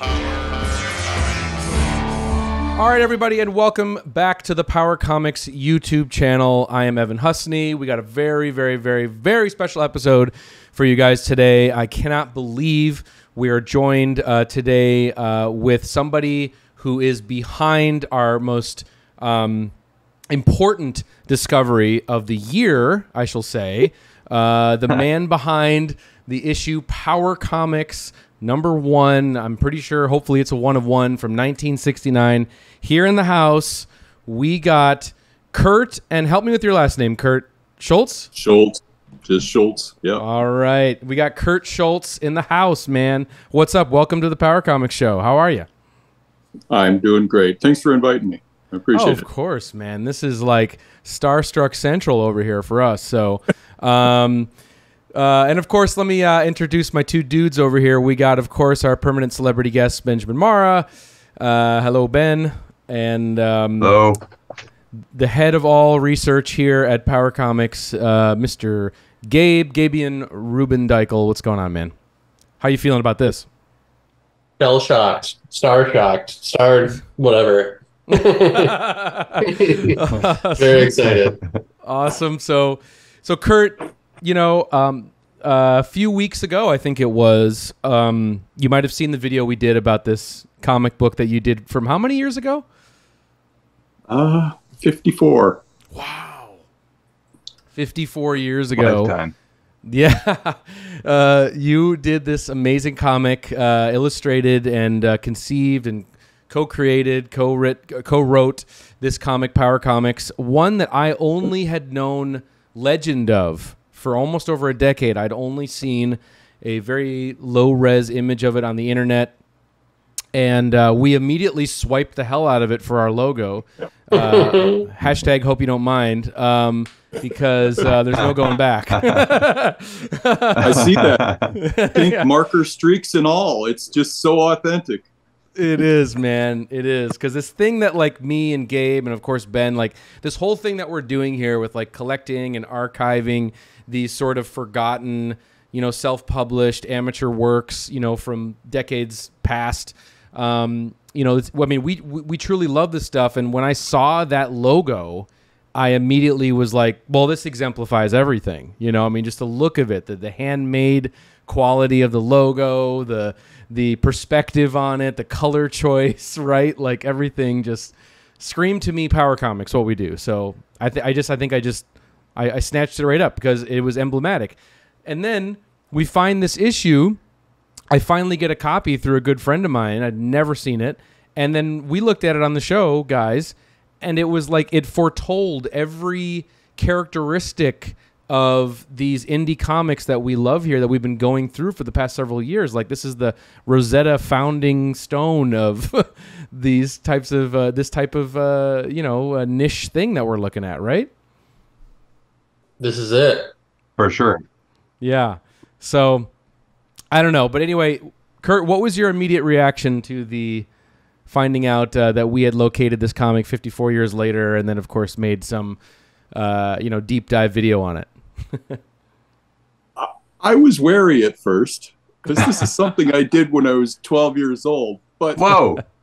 All right, everybody, and welcome back to the Power Comics YouTube channel. I am Evan Husney. We got a very, very, very, very special episode for you guys today. I cannot believe we are joined uh, today uh, with somebody who is behind our most um, important discovery of the year, I shall say. Uh, the man behind the issue Power Comics number one. I'm pretty sure, hopefully, it's a one of one from 1969. Here in the house, we got Curt, and help me with your last name, Curt Shoultz. Shoultz, just Shoultz. Yeah. All right, we got Curt Shoultz in the house, man. What's up? Welcome to the Power Comics Show. How are you? I'm doing great. Thanks for inviting me. I appreciate oh, of it. Of course, man. This is like Starstruck Central over here for us. So, um, uh, and of course, let me uh, introduce my two dudes over here. We got, of course, our permanent celebrity guest, Benjamin Marra. Uh, hello, Ben. And um, hello. The head of all research here at Power Comics, uh, Mr. Gabe Gabian Ruben Dikel. What's going on, man? How are you feeling about this? Shell shocked, star shocked, starred, whatever. Very excited. Awesome. So, so Curt, you know, um, uh, a few weeks ago, I think it was, um, you might have seen the video we did about this comic book that you did from how many years ago? Uh, 54. Wow. 54 years ago. Lifetime. Yeah. Uh, you did this amazing comic, uh, illustrated and uh, conceived and co-created, co-writ, co-wrote this comic, Power Comics, one that I only had known legend of for almost over a decade. I'd only seen a very low-res image of it on the internet and uh, we immediately swiped the hell out of it for our logo. Uh, hashtag hope you don't mind, um, because uh, there's no going back. I see that pink yeah. marker streaks and all. It's just so authentic. It is, man. It is because this thing that like me and Gabe and of course Ben, like this whole thing that we're doing here with like collecting and archiving these sort of forgotten, you know, self-published amateur works, you know, from decades past. Um, you know, I mean, we, we truly love this stuff. And when I saw that logo, I immediately was like, well, this exemplifies everything. You know, I mean, just the look of it, the, the handmade quality of the logo, the the perspective on it, the color choice, right? Like everything just screamed to me Power Comics what we do. So I I just I think I just I, I snatched it right up because it was emblematic. And then we find this issue I finally get a copy through a good friend of mine. I'd never seen it. And then we looked at it on the show, guys, and it was like it foretold every characteristic of these indie comics that we love here that we've been going through for the past several years. Like this is the Rosetta founding stone of these types of uh, this type of uh, you know niche thing that we're looking at, right? This is it for sure. Yeah. So I don't know, but anyway, Curt, what was your immediate reaction to the finding out uh, that we had located this comic 54 years later, and then of course made some, uh, you know, deep dive video on it? I was wary at first because this is something I did when I was 12 years old. But whoa.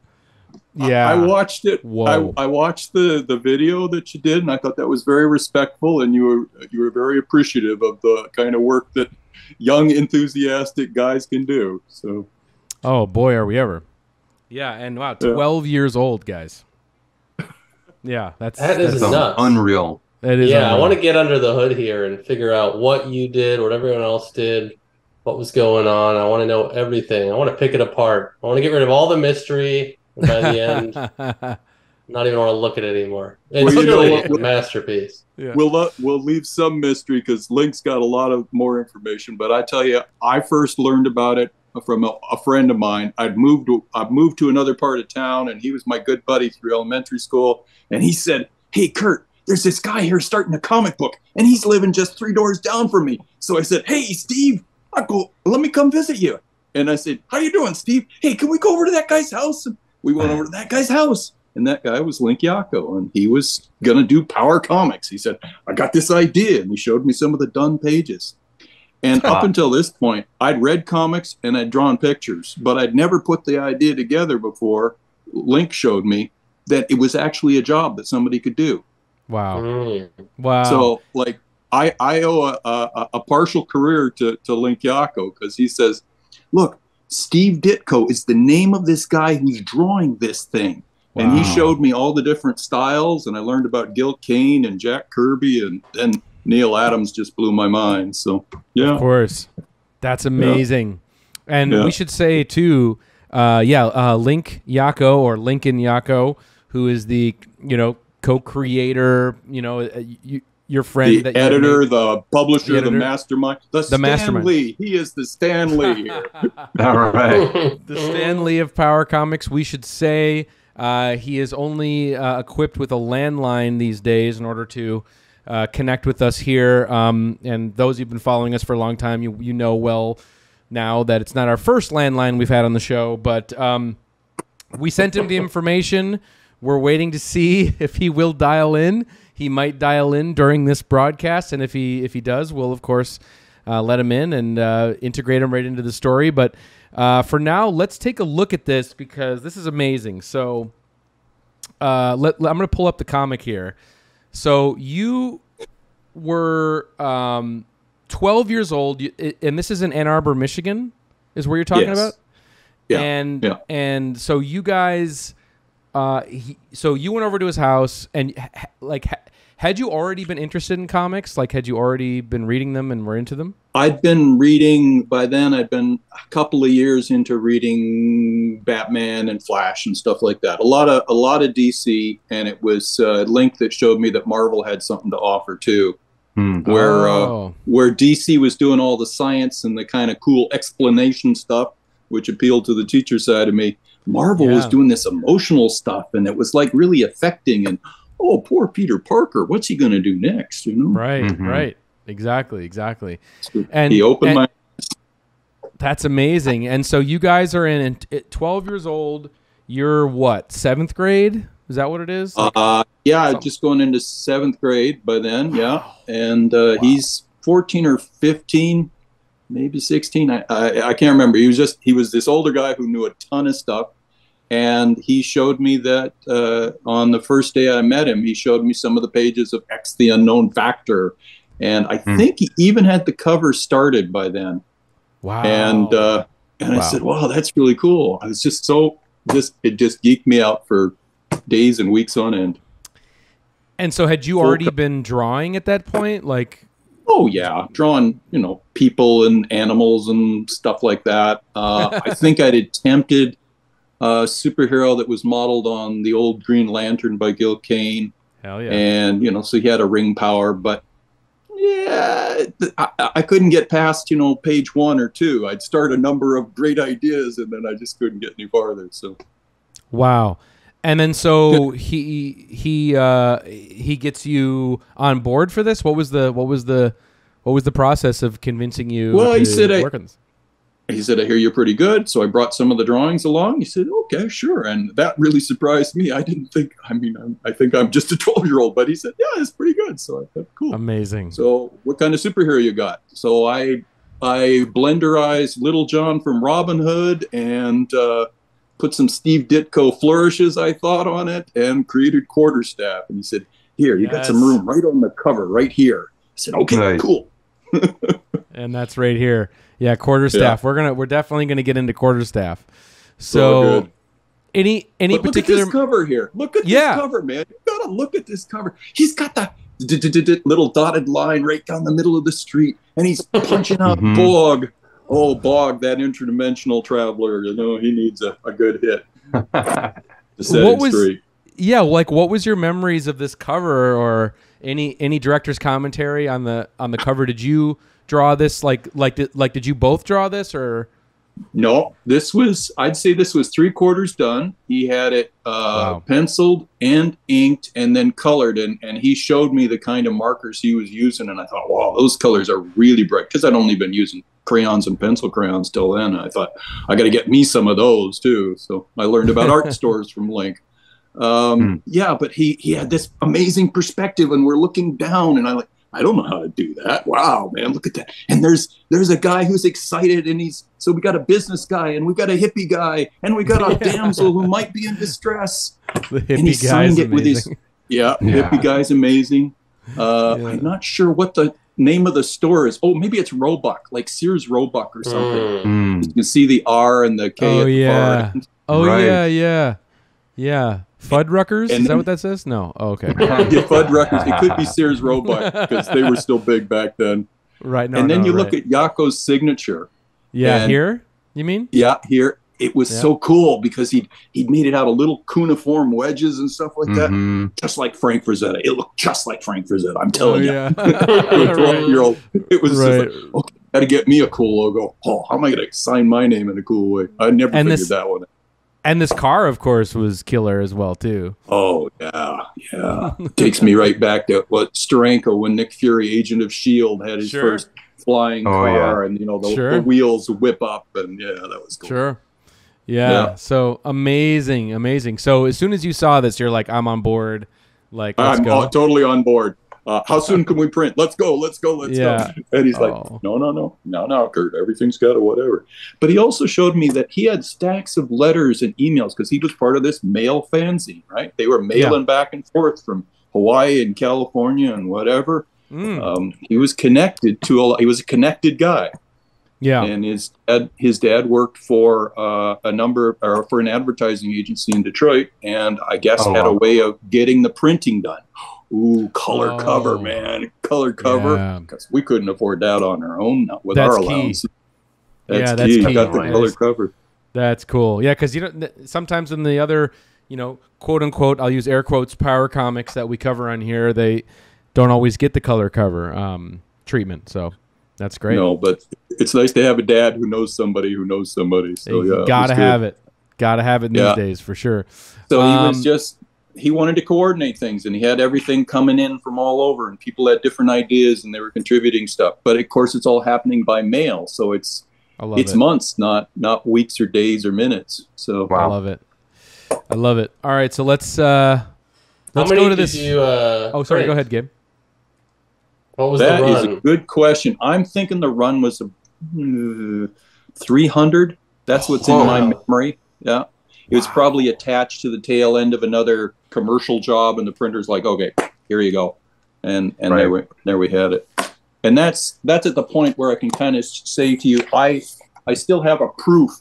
Yeah, I, I watched it. I, I, watched the the video that you did, and I thought that was very respectful, and you were you were very appreciative of the kind of work that young enthusiastic guys can do. So, oh boy, are we ever! Yeah, and wow, twelve yeah. years old, guys. Yeah, that's that is that's nuts. unreal. It is. Yeah, unreal. I want to get under the hood here and figure out what you did, what everyone else did, what was going on. I want to know everything. I want to pick it apart. I want to get rid of all the mystery. And by the end, not even want to look at it anymore. It's well, really know, a masterpiece. Yeah. We'll uh, we'll leave some mystery because Link's got a lot of more information. But I tell you, I first learned about it from a, a friend of mine. I'd moved to, I've moved to another part of town, and he was my good buddy through elementary school. And he said, "Hey, Curt, there's this guy here starting a comic book, and he's living just three doors down from me." So I said, "Hey, Steve, I go, let me come visit you." And I said, "How you doing, Steve? Hey, can we go over to that guy's house?" And we went over to that guy's house and that guy was Link Yaco, and he was gonna do Power Comics. He said, "I got this idea," and he showed me some of the done pages. And up until this point, I'd read comics and I'd drawn pictures, but I'd never put the idea together before. Link showed me that it was actually a job that somebody could do. Wow. Mm. Wow. So, like, I, I owe a, a, a partial career to, to Link Yaco because he says, Look, Steve Ditko is the name of this guy who's drawing this thing. And he showed me all the different styles, and I learned about Gil Kane and Jack Kirby, and then Neal Adams just blew my mind. So, yeah. Of course. That's amazing. And Yeah. we should say too, uh, yeah, uh, Link Yaco or Lincoln Yaco, who is the you know co-creator, you know, uh, you, your friend, the editor, the publisher, The the, editor. mastermind, the, Stan mastermind. Lee. He is the Stan Lee here. All right. the Stan Lee of Power Comics. We should say uh, he is only uh, equipped with a landline these days in order to uh, connect with us here. Um, and those who've been following us for a long time, you you know well now that it's not our first landline we've had on the show, but um, we sent him the information. We're waiting to see if he will dial in. He might dial in during this broadcast, and if he if he does, we'll of course uh, let him in and uh, integrate him right into the story. But uh, for now, let's take a look at this because this is amazing. So uh, let, let- I'm going to pull up the comic here. So you were um, 12 years old, and this is in Ann Arbor, Michigan, is where you're talking Yes. about. Yeah, And yeah. and so you guys, uh, he, so you went over to his house, and h- h- like, had you already been interested in comics? Like, had you already been reading them and were into them? I'd been reading by then. I'd been a couple of years into reading Batman and Flash and stuff like that. A lot of a lot of DC, and it was uh, Link that showed me that Marvel had something to offer too. Hmm. Where uh, Oh. where DC was doing all the science and the kind of cool explanation stuff, which appealed to the teacher side of me. Marvel was doing this emotional stuff, and it was like really affecting. And oh, poor Peter Parker, what's he going to do next? You know, right, Mhm. right, exactly, exactly. So And- he opened and- my That's amazing. And so you guys are in at 12 years old. You're what? Seventh grade? Is that what it is? Like- Uh, yeah, Something. just going into seventh grade by then. Yeah, and uh, he's fourteen or fifteen, maybe sixteen. I, I I can't remember. He was just he was this older guy who knew a ton of stuff, and he showed me that uh, on the first day I met him, he showed me some of the pages of X: The Unknown Factor, and I Hmm. think he even had the cover started by then. wow. And uh, and I said, "Wow, that's really cool." I was just so just it just geeked me out for days and weeks on end. and so had you already been drawing at that point? Like, Oh yeah, drawing you know people and animals and stuff like that. Uh, I think I'd attempted a superhero that was modeled on the old Green Lantern by Gil Kane, hell yeah. and you know so he had a ring power, but yeah, I, I couldn't get past you know page one or two. I'd start a number of great ideas, and then I just couldn't get any farther. So Wow. And then so he he uh he gets you on board for this. What was the what was the what was the process of convincing you Well, he said I-? He said, I hear you're pretty good. So I brought some of the drawings along. He said, okay, sure. And that really surprised me. I didn't think, I mean, I'm, I think I'm just a 12 year old, but he said, yeah, it's pretty good. So I thought, cool. Amazing. so what kind of superhero you got? So I, I blenderized Little John from Robin Hood and uh, put some Steve Ditko flourishes, I thought, on it and created Quarterstaff. And he said, here, you got some room right on the cover, right here. I said, okay, Nice. cool. and that's right here. Yeah, quarterstaff. We're gonna we're definitely gonna get into quarterstaff. So So any any look particular at this cover here. Look at Yeah. this cover, man. You gotta look at this cover. He's got the little dotted line right down the middle of the street, and he's punching out Mhm. Bog. Oh, Bog, that interdimensional traveler. You know, he needs a, a good hit What was- straight. yeah, like what was your memories of this cover or any any director's commentary on the on the cover? Did you draw this like like did, like did you both draw this or No, this was, I'd say this was three quarters done. He had it uh, Wow. penciled and inked and then colored. And, and he showed me the kind of markers he was using. And I thought, wow, those colors are really bright. Because I'd only been using crayons and pencil crayons till then. And I thought, I got to get me some of those too. So I learned about art stores from Link. Um, Hmm. Yeah, but he, he had this amazing perspective and we're looking down. And I like, I don't know how to do that. Wow, man, look at that. And there's there's a guy who's excited, and he's so we got a business guy, and we got a hippie guy, and we got a Yeah. damsel who might be in distress. The and he hippie signed guy's it with his amazing. yeah, Yeah. hippie guy's amazing. Uh, Yeah. I'm not sure what the name of the store is. Oh, maybe it's Roebuck, like Sears Roebuck or something. Mm. Mm. You can see the R and the K Oh, at the yeah. far. Oh Right. yeah, yeah, yeah. Fuddruckers? Is And that then- what that says? No. Oh, okay. Yeah, Fuddruckers. It could be Sears Roebuck because they were still big back then. right. No. and then no, you right. look at Yaco's signature. yeah and- here. You mean? Yeah, here it was Yeah. so cool because he'd he'd made it out of little cuneiform wedges and stuff like that, Mhm. just like Frank Frazetta. It looked just like Frank Frazetta. I'm telling you. yeah. To a 12 year old, it was right. just like, okay, got to get me a cool logo. Oh, how am I going to sign my name in a cool way? I never And figured this- that one. out. And this car, of course, was killer as well too. Oh yeah, yeah. Takes me right back to what Steranko when Nick Fury, Agent of Shield, had his Sure. first flying Oh, car, and you know the, Sure. the wheels whip up, and yeah, that was cool. Sure. Yeah. Yeah. So amazing, amazing. So as soon as you saw this, you're like, I'm on board. Like, let's I'm go. totally on board. Uh, how soon can we print? Let's go, let's go, let's Yeah. go. And he's like, Oh. no, no, no, no, no, Curt, everything's got a whatever. But he also showed me that he had stacks of letters and emails because he was part of this mail fanzine, right? They were mailing back and forth from Hawaii and California and whatever. Mm. Um, he was connected to a, he was a connected guy. yeah. and his dad, his dad worked for uh, a number or for an advertising agency in Detroit, and I guess Oh, had a way of getting the printing done. Ooh, color Oh. cover, man, color cover, Yeah. because we couldn't afford that on our own, not with That's our key. allowance. Yeah, that's key. key. Got the Right. color cover. That's cool. Yeah, because you know sometimes in the other, you know, quote unquote, I'll use air quotes, power comics that we cover on here, they don't always get the color cover um, treatment. So that's great. No, but it's nice to have a dad who knows somebody who knows somebody. So you yeah, gotta have it. Gotta have it these Yeah. days for sure. So he Um, was just he wanted to coordinate things and he had everything coming in from all over and people had different ideas and they were contributing stuff. But of course it's all happening by mail. So it's it's it. months, not not weeks or days or minutes. So I love it. I love it. All right, so let's uh let's go to this. you? Uh, oh, sorry. print? Go ahead, Gabe. What was that the is a good question. I'm thinking the run was uh, 300. That's what's in my Wow. memory. Yeah. It was probably attached to the tail end of another commercial job, and the printer's like, "Okay, here you go," and and there we there we had it. And that's that's at the point where I can kind of say to you, I I still have a proof.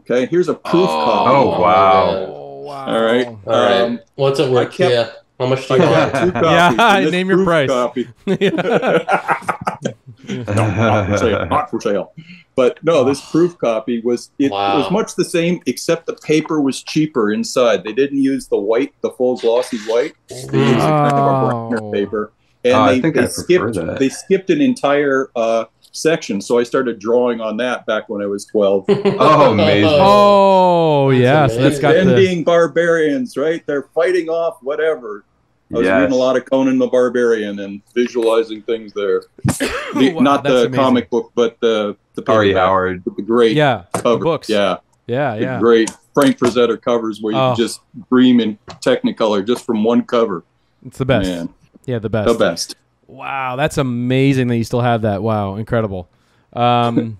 Okay, here's a proof Oh, copy. Oh, wow. Wow. All right. All right. Um, What's it worth? kept- yeah. How much do I you got want? two copies. Yeah, name your price. Copy. Yeah. no, not for sale, not for sale. But no, this proof copy was it Wow. was much the same, except the paper was cheaper inside. They didn't use the white, the full glossy white. They used a kind of a Oh. browner paper, and Oh, I they, think they I skipped that. they skipped an entire uh, section. So I started drawing on that back when I was twelve. Oh, amazing. Oh, That's yeah. So that's amazing. got Them the being barbarians, right? They're fighting off whatever. I was Yes. reading a lot of Conan the Barbarian and visualizing things there. The- Wow, not the amazing. comic book, but the the Ari paperback Howard. the great yeah, the books. Yeah, yeah, the yeah. great Frank Frazetta covers where you Oh. can just dream in Technicolor just from one cover. It's the best. Man, Yeah, the best. the best. Wow, that's amazing that you still have that. Wow, incredible. Um,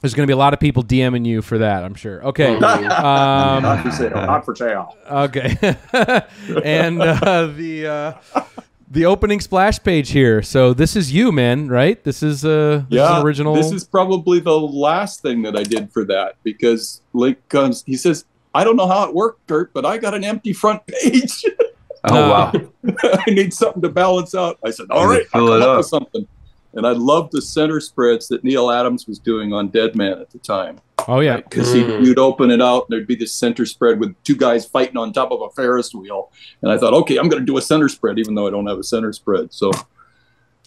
there's going to be a lot of people DMing you for that, I'm sure. Okay. Um, not for sale. Not for sale. okay. and uh, the uh, the opening splash page here. So this is you, man, right? This is uh this is Yeah, an original. This is probably the last thing that I did for that because Link comes. He says, "I don't know how it worked, Curt, but I got an empty front page. Oh, wow. I need something to balance out." I said, "All You right, fill I'll it come up up. with something." And I loved the center spreads that Neal Adams was doing on Deadman at the time. oh yeah. because Mm. you'd open it out and there'd be this center spread with two guys fighting on top of a Ferris wheel, and I thought, okay, I'm going to do a center spread, even though I don't have a center spread. So,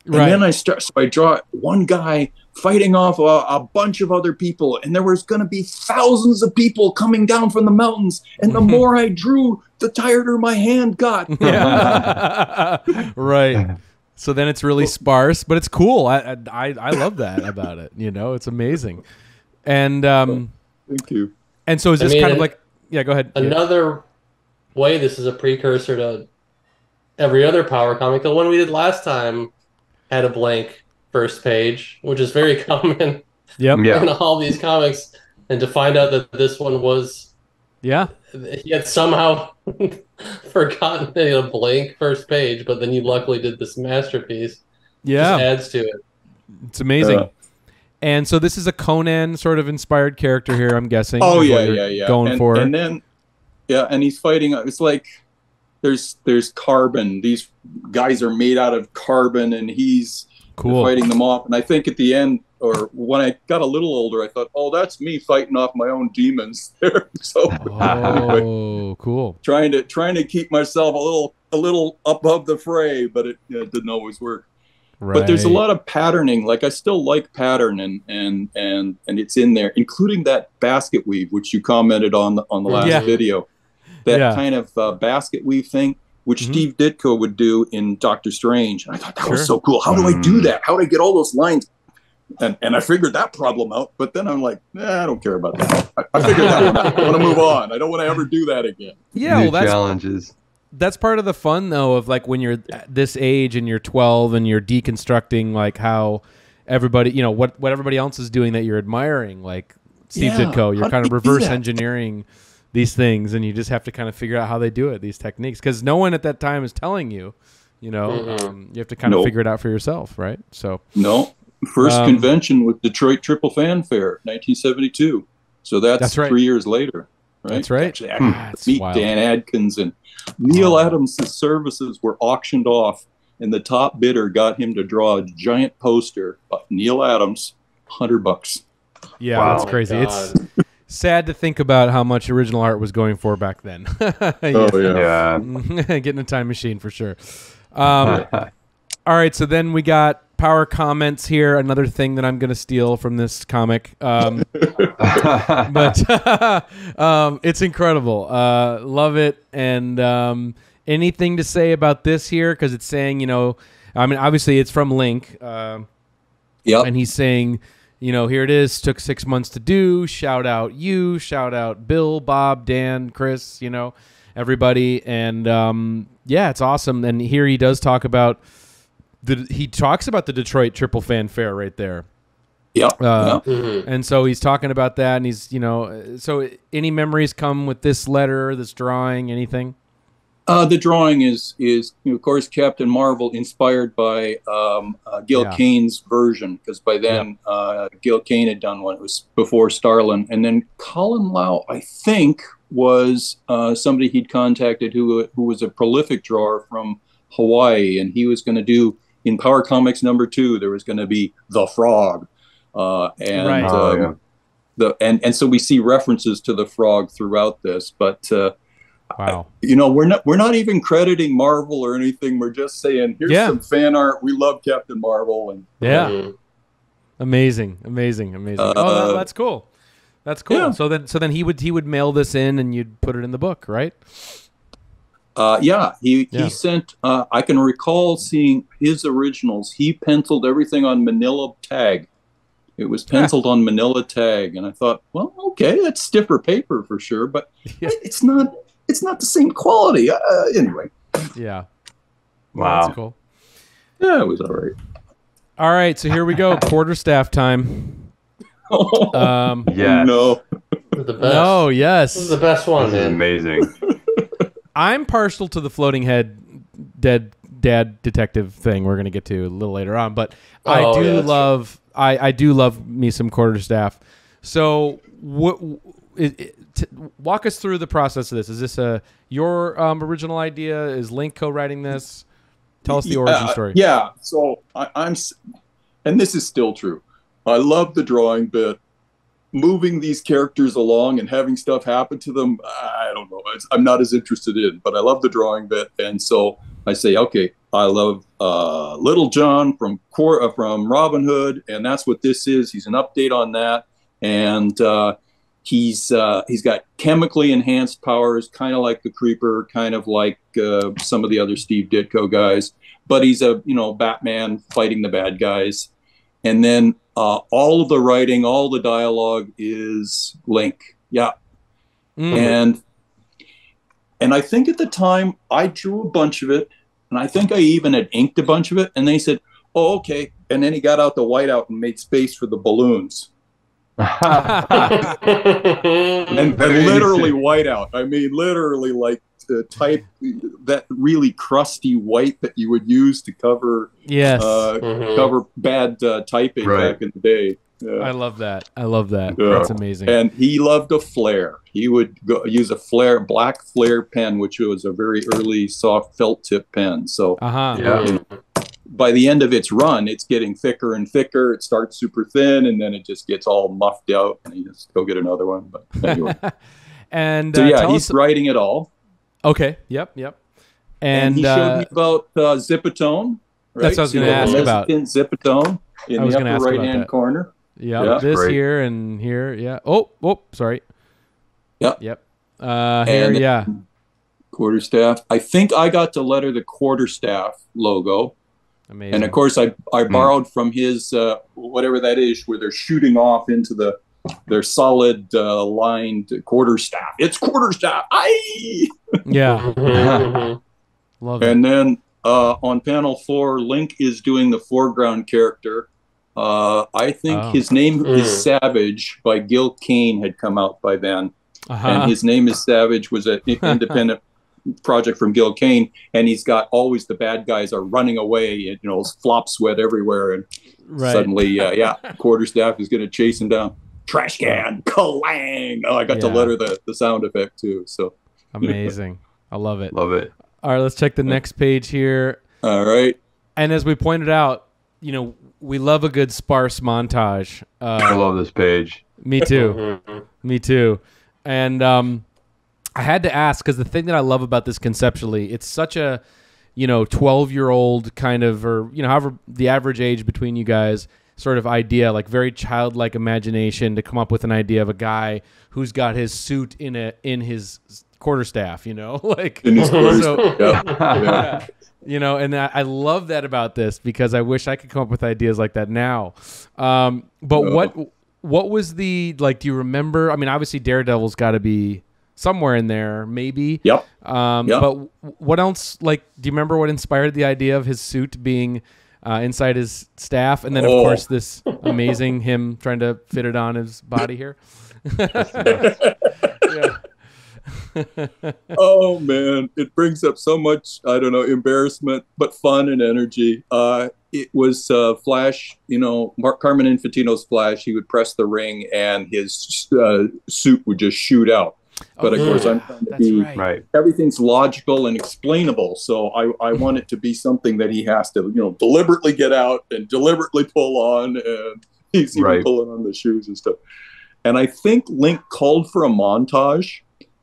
and Right. then I start, so I draw one guy fighting off a, a bunch of other people, and there was going to be thousands of people coming down from the mountains, and the more I drew, the tireder my hand got. yeah. right. So then it's really sparse, but it's cool. I, I I love that about it. You know, it's amazing. And um Thank you. and so is I this mean, kind of like yeah, go ahead. Yeah. Another way this is a precursor to every other power comic. The one we did last time had a blank first page, which is very common Yep. Yeah. in all these comics. And to find out that this one was Yeah. he had somehow forgotten a blank first page, but then you luckily did this masterpiece. Yeah. Just adds to it. It's amazing. Yeah. And so this is a Conan sort of inspired character here, I'm guessing. Oh yeah, yeah, yeah. Going and, for. and then yeah, and he's fighting. It's like there's there's carbon. These guys are made out of carbon, and he's cool. fighting them off. And I think at the end, or when I got a little older, I thought, oh, that's me fighting off my own demons there. so Oh, cool. trying to trying to keep myself a little a little above the fray, but it, it didn't always work. Right. But there's a lot of patterning. Like I still like pattern, and and and and it's in there, including that basket weave, which you commented on the, on the last Yeah. video. That Yeah. kind of uh, basket weave thing, which Mhm. Steve Ditko would do in Doctor Strange. And I thought that was so cool. How do I do Mm. that? How do I get all those lines? And and I figured that problem out. But then I'm like, nah, I don't care about that. I, I figured that one out. I want to move on. I don't want to ever do that again. yeah, New well, that's challenges. that's part of the fun though of like when you're this age and you're 12 and you're deconstructing like how everybody you know what what everybody else is doing that you're admiring like steve Yeah, ditko you're how kind of do you do reverse engineering these things and you just have to kind of figure out how they do it these techniques because no one at that time is telling you you know Mhm. um, you have to kind of figure it out for yourself right so No. First Um, convention with Detroit Triple Fan Fair, 1972. So that's, That's right. three years later. Right? That's right. Actually, I Hmm. That's meet wild. Dan Adkins and Neal Oh. Adams' services were auctioned off, and the top bidder got him to draw a giant poster of Neal Adams, hundred bucks. yeah Wow. that's Oh my crazy it's sad to think about how much original art was going for back then Oh yeah. Yeah. getting a time machine for sure um, All right, so then we got power comments here. Another thing that I'm going to steal from this comic, um, but um, it's incredible. Uh, love it. And um, anything to say about this here? Because it's saying, you know, I mean, obviously it's from Link, Yep. and he's saying, you know, here it is. Took six months to do. Shout out you. Shout out Bill, Bob, Dan, Chris. You know, everybody. And um, yeah, it's awesome. And here he does talk about the. He talks about the Detroit Triple Fan Fair right there. Yep. Uh, yep. Mhm. And so he's talking about that, and he's, you know, uh, so any memories come with this letter, this drawing, anything? Uh, the drawing is is you know, of course Captain Marvel, inspired by um, uh, Gil Yeah. Kane's version, because by then uh, Gil Kane had done one. It was before Starlin, and then Colin Lau, I think, was uh, somebody he'd contacted who who was a prolific drawer from Hawaii, and he was going to do in Power Comics number two. There was going to be the Frog, uh, and Right. Oh, um, yeah. the and and so we see references to the Frog throughout this, but. Uh, Wow. you know we're not we're not even crediting marvel or anything we're just saying here's Yeah. some fan art we love captain marvel and Yeah. Mhm. Amazing, amazing, amazing. Uh, oh, that, that's cool. That's cool. yeah. So then, so then he would he would mail this in, and you'd put it in the book, right? Uh yeah he Yeah. he sent uh i can recall seeing his originals he penciled everything on manila tag it was penciled on manila tag and i thought well okay that's stiffer paper for sure but Yeah. it's not it's not the same quality uh, anyway Yeah. Wow. That's cool. yeah it was all right All right, so here we go. Quarter staff time. oh, Um, Yes. no This the best. no, This is yes. the best one, This is amazing. I'm partial to the floating head, dead dad detective thing. We're gonna get to a little later on, but I Oh, do yeah, love. I I do love me some quarterstaff. So what? It, it, t- walk us through the process of this. Is this a your um, original idea? Is Link co-writing this? Tell us the origin story. Yeah. So I, I'm, and this is still true. I love the drawing bit. Moving these characters along and having stuff happen to them, I don't know. I'm not as interested in, but I love the drawing bit, and so I say, okay, I love uh, Little John from Cor- uh, from Robin Hood, and that's what this is. He's an update on that, and uh, he's uh, he's got chemically enhanced powers, kind of like the Creeper, kind of like uh, some of the other Steve Ditko guys. But he's a you know Batman fighting the bad guys, and then uh, all of the writing, all the dialogue is Link. Yeah, Mm. and and I think at the time I drew a bunch of it, and I think I even had inked a bunch of it, and they said, oh, okay. And then he got out the whiteout and made space for the balloons. And, and literally whiteout. I mean, literally like the type that really crusty white that you would use to cover yes. uh, Mhm. cover bad uh, typing Right. back in the day. I love that. I love that. Yeah. That's amazing. And he loved a flare. He would go, use a flare, black flare pen, which was a very early soft felt tip pen. So Uh huh. Yeah. Mhm. by the end of its run, it's getting thicker and thicker. It starts super thin, and then it just gets all muffed out, and you just go get another one. But anyway, and so uh, yeah, tell he's us- writing it all, okay. Yep. Yep. and, And, he showed uh, me about uh, Zipatone. Right? That's what I was gonna ask about. Mexican Zipatone in I was the upper right hand corner. yep. Yeah. this Great. here and here. Yeah. Oh. Oh. Sorry. Yep. Yep. Uh, here. And- yeah. Quarterstaff. I think I got to letter the quarterstaff logo. Amazing. And of course, I I borrowed from his uh, whatever that is, where they're shooting off into the their solid uh, lined quarterstaff. It's quarterstaff. Aye! Yeah. Mhm. Love it. And then uh, on panel four, Link is doing the foreground character. Uh, I think Oh. his name is Mm. Savage by Gil Kane had come out by then, Uh-huh. and his name is Savage was an independent project from Gil Kane, and he's got always the bad guys are running away, and you know, flop sweat everywhere, and right. suddenly, uh, yeah, quarterstaff is going to chase him down. Trash can, clang! Oh, I got to letter the, the sound effect too. So, Amazing. I love it. Love it. All right. Let's check the next page here. all right, And as we pointed out, you know, we love a good sparse montage. I Uh, love this page. me too. Mhm. Me too. And um, I had to ask because the thing that I love about this conceptually, it's such a, you know, 12 year old kind of, or, you know, however the average age between you guys sort of idea, like very childlike imagination to come up with an idea of a guy who's got his suit in a, in his quarterstaff, you know, like, in his so, yeah, yeah. yeah. You know, and I, I love that about this because I wish I could come up with ideas like that now. Um, but No. what what was the like? Do you remember? I mean, obviously Daredevil's got to be somewhere in there, maybe. Yep. Um, Yep. But what else? Like, do you remember what inspired the idea of his suit being uh, inside his staff, and then of Oh. course this amazing him trying to fit it on his body here? yeah. Oh man, it brings up so much I don't know embarrassment, but fun and energy. Uh, it was uh, Flash, you know, Mark Carmine Infantino's Flash. He would press the ring, and his uh, suit would just shoot out. But of Oh, course. I'm trying to That's be right. Right. everything's logical and explainable. So I, I want it to be something that he has to, you know, deliberately get out and deliberately pull on, and he's even Right. pulling on the shoes and stuff. And I think Link called for a montage,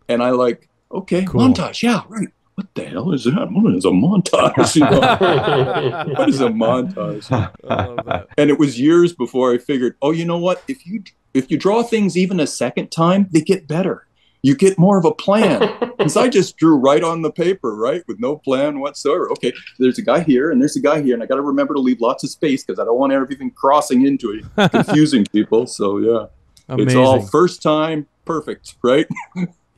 and I like, okay, Cool. montage, yeah, right. What the hell is that? What is a montage? You know, what is a montage? I love that. And it was years before I figured, oh, you know what? If you if you draw things even a second time, they get better. You get more of a plan. Because I just drew right on the paper, right, with no plan whatsoever. Okay, there's a guy here and there's a guy here, and I got to remember to leave lots of space because I don't want everything crossing into it, confusing people. So yeah, Amazing. it's all first time perfect, right?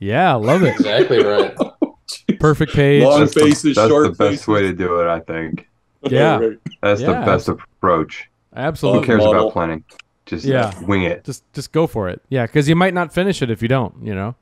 Yeah, I love it. exactly right. Perfect page. Long That's, faces, the, that's short the best faces. way to do it, I think. Yeah. Right. That's Yeah, the best approach. Absolutely. Who cares Model. about planning? Just Yeah. wing it. Just just go for it. Yeah, because you might not finish it if you don't. You know.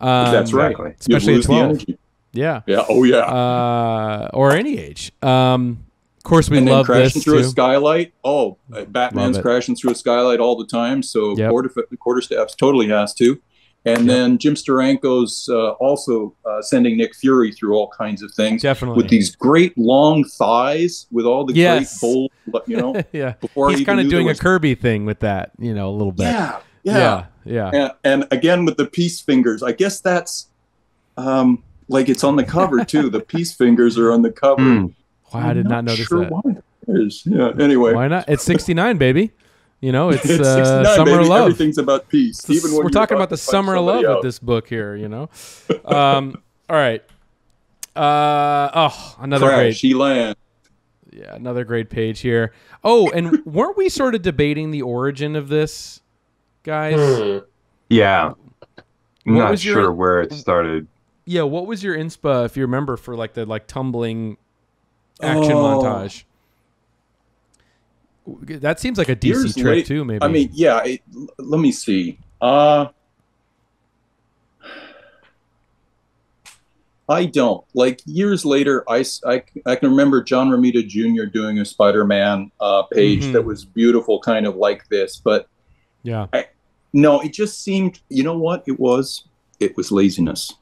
Um, That's right. exactly. Especially at the 12. energy. Yeah. Yeah. Oh yeah. Uh, or any age. Um, of course, we and then love crashing this through a too. skylight. Oh, Batman's crashing through a skylight all the time. So Yep. quarter quarterstaffs totally has to. And then Jim Steranko's uh, also uh, sending Nick Fury through all kinds of things Definitely. with these great long thighs with all the Yes. great bold, you know. yeah. Before He's kind of doing a Kirby thing with that. You know, a little bit. Yeah, yeah, Yeah. Yeah. And, and again with the peace fingers. I guess that's um, like it's on the cover too. the peace fingers are on the cover. Hmm. Wow, I did I'm not notice sure that. Why that is. Yeah. Anyway. Why not? It's 69, baby. You know, it's, It's uh, 69, summer baby. of love. Everything's about peace. It's the- Even when we're you're talking about to the fight summer of love somebody with out. this book here, you know. Um, all right. Uh, oh, another great, Crash, he land. yeah, another great page here. Oh, and weren't we sort of debating the origin of this, guys? Hmm. Yeah. What Not was your- sure where it started. Yeah, what was your inspa if you remember for like the like tumbling action Oh. montage? That seems like a DC Years trip late- too. Maybe. I mean, yeah. It, let me see. Uh, I don't like years later. I I can remember John Romita Jr. doing a Spider-Man uh, page Mhm. that was beautiful, kind of like this. But yeah. no, it just seemed. You know what? It was. It was laziness.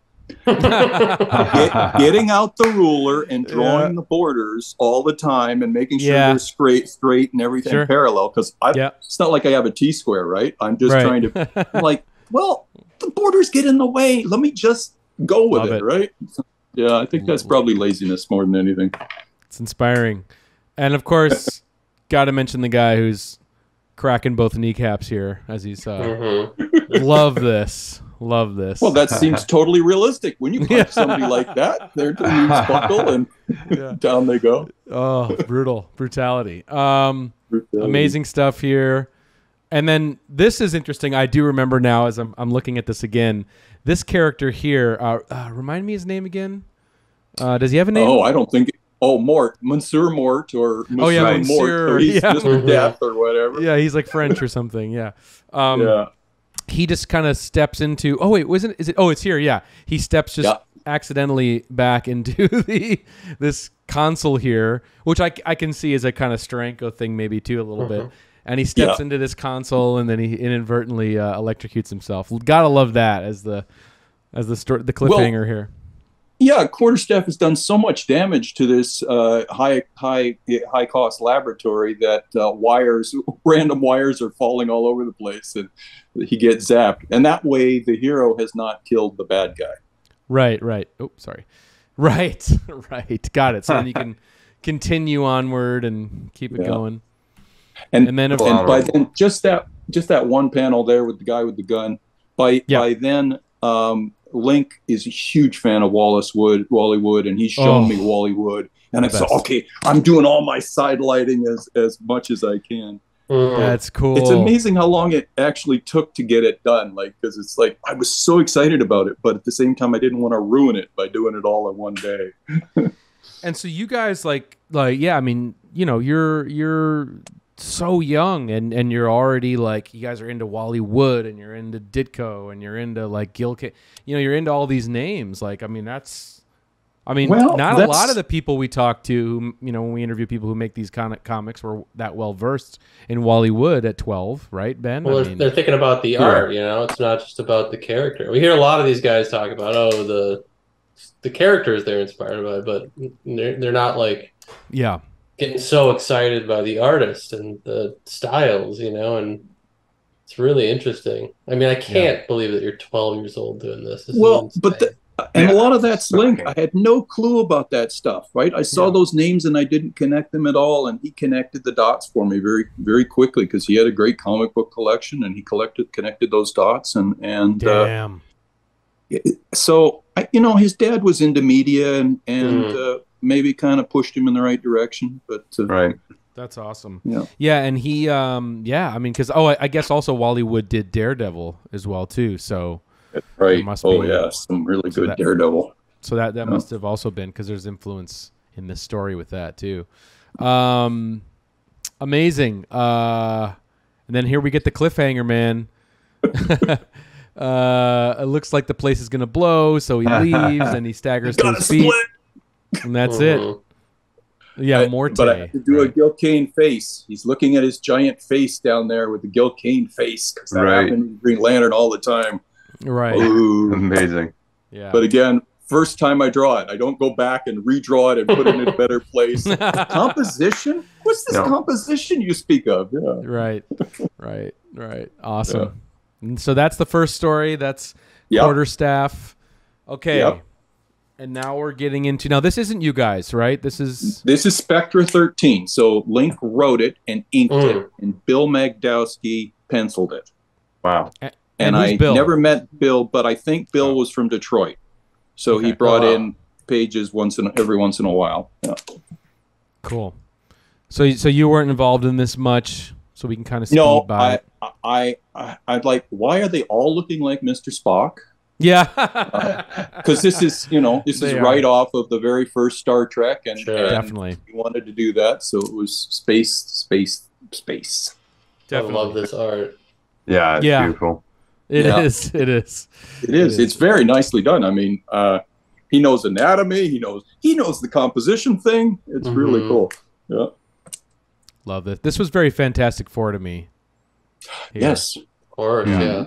Get, getting out the ruler and drawing Yeah. the borders all the time and making sure Yeah. they're straight, straight, and everything Sure. parallel. Because I, Yeah. it's not like I have a T square, right? I'm just Right. trying to I'm like, well, the borders get in the way. Let me just go with it, it. right? Yeah, I think that's probably laziness more than anything. It's inspiring. And of course, got to mention the guy who's cracking both kneecaps here as he's uh, Mhm. love this. Love this. Well, that seems totally realistic. When you punch Yeah. somebody like that, their knees buckle and Yeah. down they go. oh, brutal brutality. Um amazing stuff here. And then this is interesting. I do remember now as I'm, I'm looking at this again. This character here, uh, uh, remind me his name again. Uh, does he have a name? Oh, I don't think. Oh, Mort, Monsieur Mort, or Monsieur Oh, yeah, Mort, Monsieur, or he's yeah. Mr. Death or whatever. yeah, he's like French or something. Yeah. Um, yeah. He just kind of steps into oh wait wasn't is it oh it's here yeah. He steps just Yeah. accidentally back into the this console here which I, I can see as a kind of Steranko thing maybe too a little bit. And he steps Yeah. into this console and then he inadvertently uh, electrocutes himself. Gotta love that as the as the the cliffhanger here Yeah, Quarterstaff has done so much damage to this uh, high, high, high cost laboratory that uh, wires, random wires, are falling all over the place, and he gets zapped. And that way, the hero has not killed the bad guy. right right oh sorry right right got it so then you can continue onward and keep it Yeah. going And And then, of and by then, just that, just that one panel there with the guy with the gun. By by then, um, Link is a huge fan of Wallace Wood, Wally Wood, and he's shown Oh. me Wally Wood. And I The said, okay, I'm doing all my side lighting as as much as I can. Mhm. that's cool It's amazing how long it actually took to get it done. Like, because it's like I was so excited about it, but at the same time, I didn't want to ruin it by doing it all in one day. And so you guys like like yeah, I mean, you know, you're you're so young and and you're already like you guys are into Wally Wood and you're into Ditko and you're into like Gil K- you know, you're into all these names. Like I mean, that's I mean, Well, not a lot of the people we talk to, who, you know, when we interview people who make these con- comics were that well versed in Wally Wood at 12, right, Ben? Well, I they're, mean, they're thinking about the Yeah. art. You know, it's not just about the character. We hear a lot of these guys talk about oh the the characters they're inspired by, but they're they're not like yeah. Getting so excited by the artist and the styles. You know, and it's really interesting. I mean, I can't believe that you're 12 years old doing this. This Well, but the, and a lot of that's Link. I had no clue about that stuff, right? I saw Yeah. those names and I didn't connect them at all, and he connected the dots for me very, very quickly because he had a great comic book collection and he collected connected those dots and and uh, Damn. so I, you know his dad was into media and and uh, maybe kind of pushed him in the right direction, but uh, Right. That's awesome. Yeah. Yeah, and he, um, yeah, I mean, because oh, I, I guess also Wally Wood did Daredevil as well too. So, right. must Oh be- yeah, some really so good that- Daredevil. so that that Yeah. must have also been because there's influence in this story with that too. Um, amazing. Uh, and then here we get the cliffhanger, man. uh, it looks like the place is gonna blow, so he leaves and he staggers to Gotta his feet, split. And that's it. Mhm. Yeah, I- Morte. But I have to do right. a Gil Kane face. He's looking at his giant face down there with the Gil Kane face because that Right. happened in Green Lantern all the time. right. Ooh. Amazing. Yeah. But again, first time I draw it, I don't go back and redraw it and put it in a better place. composition? What's this No. composition you speak of? Yeah. right right right awesome and so that's the first story that's Yep. quarterstaff okay Yep. And now we're getting into now this isn't you guys right this is This is Spectra 13. So Link wrote it and inked Mm. it, and Bill Magdowski penciled it. Wow. and, And, I Bill? never met Bill, but I think Bill was from Detroit. So Okay. he brought Oh, wow. in pages once in every once in a while. Yeah. cool so so you weren't involved in this much so we can kind of speed No, by I, it. I, I, I'd like. Why are they all looking like Mr. Spock? Yeah Because this is, you know, this is They are. right off of the very first Star Trek, and, Sure. and definitely we wanted to do that, so it was space, space space. I love this art. Yeah, it's Yeah. beautiful. It Yeah. is. It is. It is. is. It's very nicely done. I mean, uh, he knows anatomy. He knows he knows the composition thing. It's really Mhm. cool. Yeah. Love this. This was very Fantastic Four to me. Here. Yes. Of course, Yeah. yeah.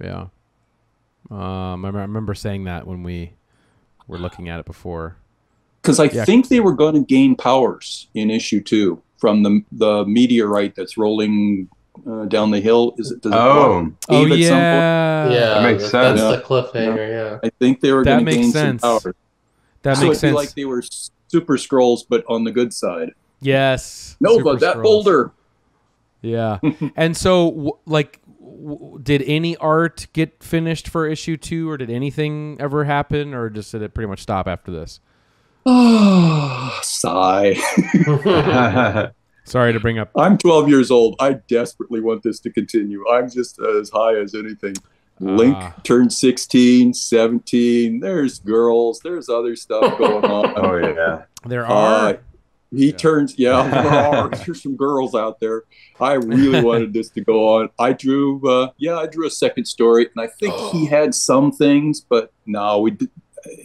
Yeah. Um, I remember, saying that when we were looking at it before. Because I Yeah. think they were going to gain powers in issue two from the the meteorite that's rolling uh, down the hill. Is it? Does Oh, up Oh Eve some point? yeah. yeah, That makes sense. That's sense. the cliffhanger, yeah. I think they were That going to makes gain sense. some powers. That so makes it'd be sense. like they were super Skrulls, but on the good side. yes. Nova, Super that Skrulls. boulder. Yeah. and so, w- like, w- did any art get finished for issue two, or did anything ever happen, or just did it pretty much stop after this? Sigh. Sorry to bring up. I'm 12 years old. I desperately want this to continue. I'm just as high as anything. Link Ah. turned 16, 17. There's girls. There's other stuff going on. oh yeah. There Uh, are. He Yeah. turns, yeah, there are. There's some girls out there. I really wanted this to go on. I drew, uh, yeah, I drew a second story, and I think he had some things, but no, we did,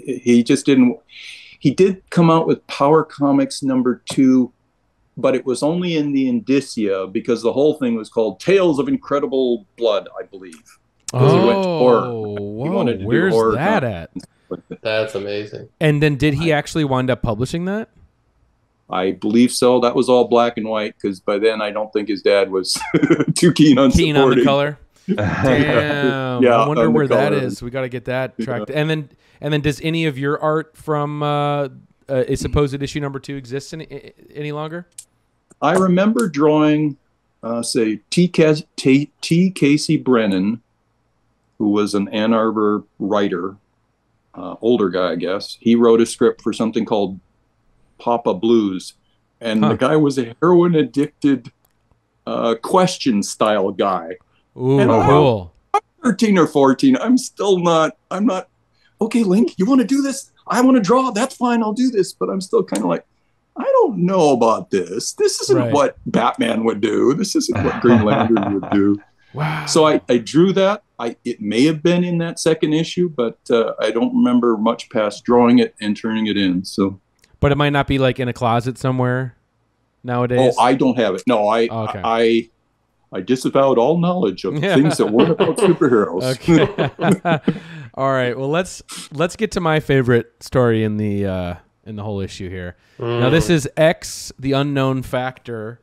he just didn't. He did come out with Power Comics number two, but it was only in the Indicia because the whole thing was called Tales of Incredible Blood, I believe. because he went to horror. Oh, whoa, wanted to do where's horror that at? That's amazing. And then did he actually wind up publishing that? I believe so. That was all black and white because by then I don't think his dad was too keen on Keen on the color. Damn. Yeah, I wonder where that is. We got to get that Yeah. tracked. And then, and then, does any of your art from uh, uh, a supposed issue number two exist any, any longer? I remember drawing, uh, say, T. Cas- T. T. Casey Brennan, who was an Ann Arbor writer, uh, older guy, I guess. He wrote a script for something called Papa Blues, and Huh. the guy was a heroin addicted, uh, question style guy. Ooh, And cool. 13 or 14 i'm still not i'm not okay link you want to do this i want to draw that's fine i'll do this but i'm still kind of like i don't know about this this isn't Right. what batman would do this isn't what green lantern would do Wow. so I, I drew that i it may have been in that second issue but uh, i don't remember much past drawing it and turning it in so but it might not be like in a closet somewhere nowadays. oh i don't have it no i Okay. i i disavowed all knowledge of things that weren't about superheroes Okay. All right. Well, let's let's get to my favorite story in the uh, in the whole issue here. Now, this Mm. is X, the unknown factor.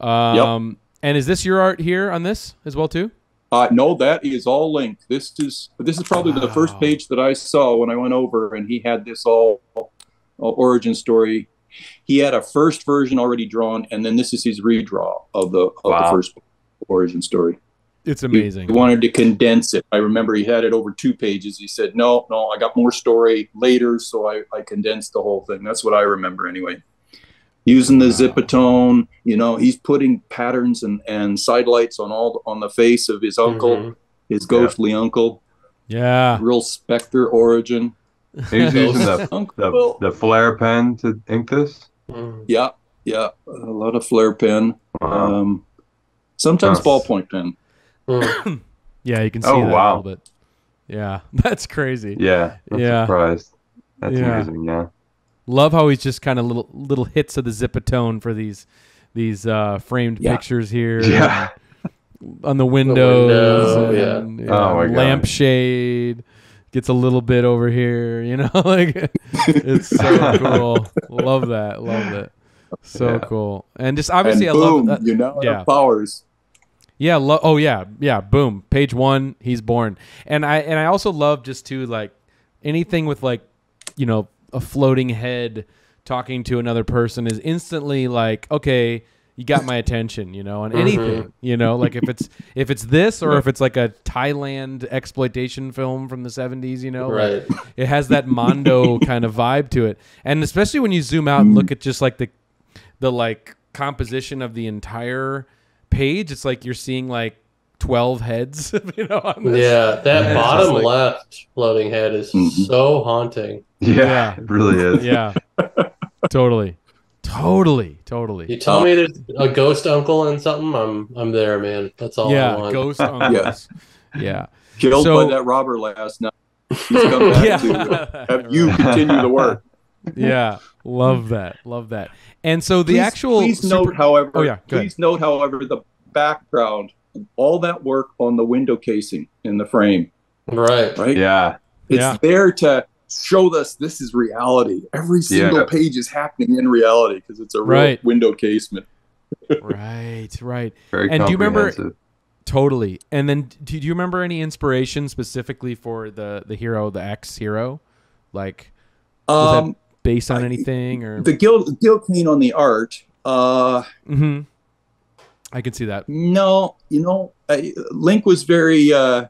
Um, And is this your art here on this as well too? Uh, no, that is all linked. This is this is probably the first page that I saw when I went over, and he had this all origin story. He had a first version already drawn, and then this is his redraw of the of the first origin story. It's amazing. He, wanted to condense it. I remember he had it over two pages. He said, "No, no, I got more story later, so I, I condensed the whole thing." That's what I remember anyway. Using the Wow. zipatone, you know, he's putting patterns and, and sidelights on all on the face of his uncle Mhm. his ghostly uncle, Yeah. real specter origin. He's using the, the the Flair pen to ink this. Mm. yeah, yeah, a lot of Flair pen. Wow. Um, sometimes Nice. ballpoint pen. Mm. Yeah, you can see Oh, that wow. a little bit. Yeah, that's crazy. yeah. I'm Yeah. surprised. That's Yeah. amazing. Yeah. Love how he's just kind of little little hits of the zipatone for these these uh, framed Yeah. pictures here. Yeah. on the windows. window, yeah. and, Oh my God. lampshade gets a little bit over here. You know, like it's so cool. Love that. Love it. So Yeah. cool. And just obviously, and I boom, love. Uh, you know yeah. powers. Yeah. Lo- oh yeah. Yeah. Boom. Page one. He's born. And I and I also love just to like anything with like you know a floating head talking to another person is instantly like okay you got my attention you know on anything you know like if it's if it's this or if it's like a thailand exploitation film from the 70s you know like, Right. it has that mondo kind of vibe to it and especially when you zoom out and look at just like the the like composition of the entire page it's like you're seeing like 12 heads you know on this. Yeah, that it's bottom like- left floating head is Mhm. so haunting. Yeah. Yeah. It really is. yeah totally Totally, totally. You tell me there's a ghost uncle and something, I'm I'm there, man. That's all I yeah, want. ghost uncles. yeah. Killed So- by that robber last night. He's come back to have you continue the work. yeah, love that, love that. And so the Please- actual Please super- note, however. Oh, yeah, go ahead. Please note, however, the background, all that work on the window casing in the frame, Right. right? Yeah. It's Yeah. there to show us this is reality. Every single Yeah. page is happening in reality because it's a real Right. window casement. right, right, Very And do you remember- totally. And then, do you remember any inspiration specifically for the the hero, the X hero, like Was that Um, based on I- anything or? the Gil Gil Kane on the art. Uh, mm-hmm. I can see that. no, you know, I, Link was very. Uh,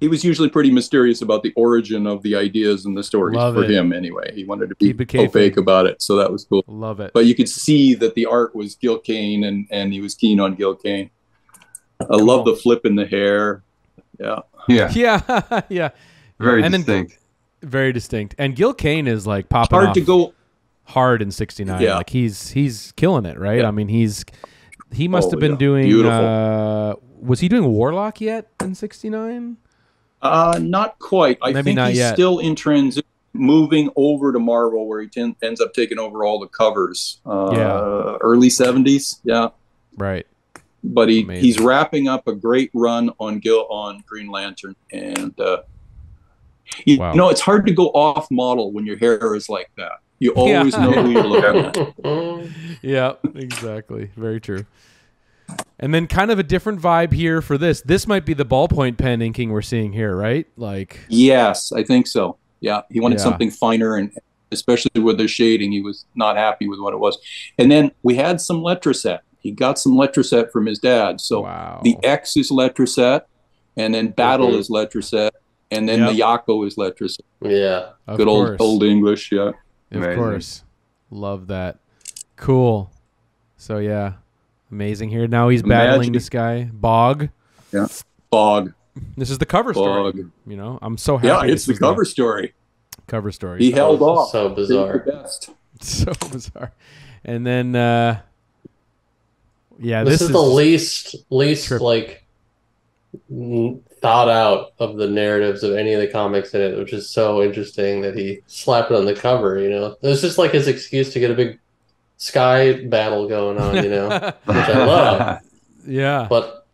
he was usually pretty mysterious about the origin of the ideas and the stories Love for it. him. Anyway, he wanted to be Keep opaque about it, so that was cool. Love it. But you could see that the art was Gil Kane, and and he was keen on Gil Kane. I love the flip in the hair. Yeah, Yeah. yeah, yeah. Very And then- distinct. Very distinct. And Gil Kane is like popping hard off to go. hard in '69. Yeah. Like he's he's killing it, right? Yeah. I mean, he's he must Oh, have been yeah. doing. Beautiful. Uh, was he doing Warlock yet in '69? Uh, not quite. I Maybe think not he's yet. still in transition, moving over to Marvel, where he ten- ends up taking over all the covers. Uh, Yeah. early seventies. Yeah, Right. but he Amazing. he's wrapping up a great run on Gil on Green Lantern, and uh, you, Wow. know it's hard to go off model when your hair is like that. You Yeah. always know who you're looking at. yeah, exactly. Very true. And then kind of a different vibe here for this. This might be the ballpoint pen inking we're seeing here, right? Like, Yes, I think so. Yeah, he wanted Yeah. something finer, and especially with the shading, he was not happy with what it was. And then we had some Letraset. He got some Letraset from his dad. So wow. the X is Letraset, and then Battle Mhm. is Letraset, and then Yep. the Yaco is Letraset. yeah. of Good course. old old English, yeah. Of Amazing. course. Love that. Cool. So yeah, amazing here. Now he's battling this guy, Bog. Yeah. Bog, This is the cover story. You know, I'm so happy. Yeah, it's the was cover story. cover story. He held Oh, off. So bizarre. the best. so bizarre. And then, uh yeah, this, this, is, the least least Trip. like thought out of the narratives of any of the comics in it, which is so interesting that he slapped it on the cover. You know, it's just like his excuse to get a big sky battle going on. You know, which I love. yeah. but